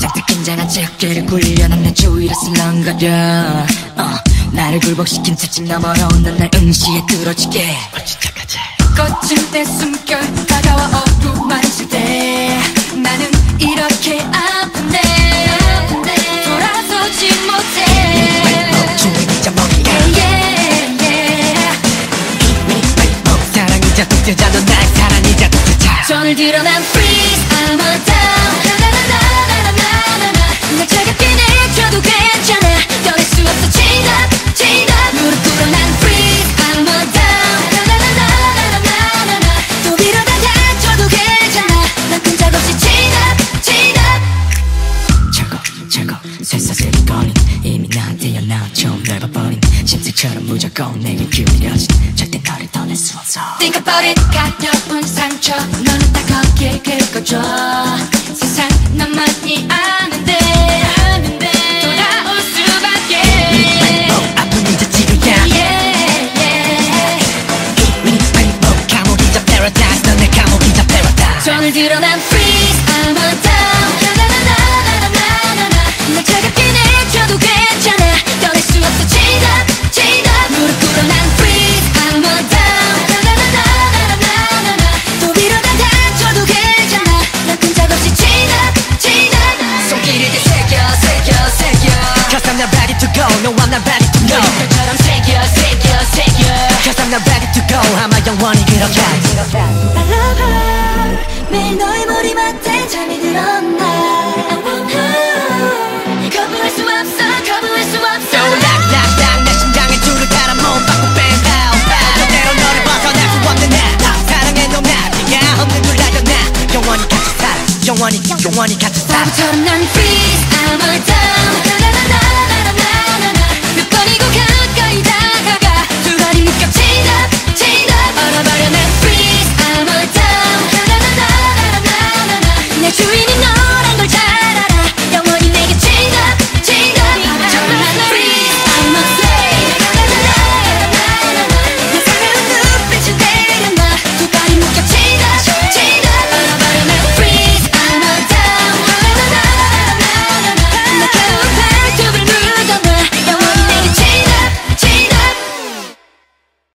잔뜩 긴장한 채 어깨를 굴려난 내 주위를 슬렁거려. 어, 나를 굴복시킨 채찍 너머로 넌날 응시에 뚫어지게. 거친 때 숨결 손을 들어 난 freeze I'm a down. 나나나나나나나나 날 차갑게 내줘도 괜찮아. 떠날 수 없어. Chain up chain up. 무릎 꿇어 난 freeze I'm a down. 나나나나나나나나 또 밀어다 다쳐도 괜찮아. 난 끈적 없이 chain up chain up. 철거 철거 쇠사슬이 걸린. 이미 나한테 연락 처음 넓어버린. 심술처럼 무조건 내게 기울여진 없어. Think about it 가벼운 상처. 너는 딱 거기에 긁어줘. 세상 너만이 아는데 아는데 돌아올 수밖에. 어, 아픈 이제 지루야. Yeah, yeah. 어, 감옥이자 paradise. 넌내 감옥이자 paradise. 손을 들어 난 잠이 들었나 I want her. 거부할 수 없어 거부할 수 없어. So knock 내 심장에 줄을 달아 몸 바꾸 bang pow pow. 절대로 너를 벗어날 수 없는 나. 사랑해 너나 네가 없는 줄 알던 나. 영원히 같이 살아 영원히 영원히 같이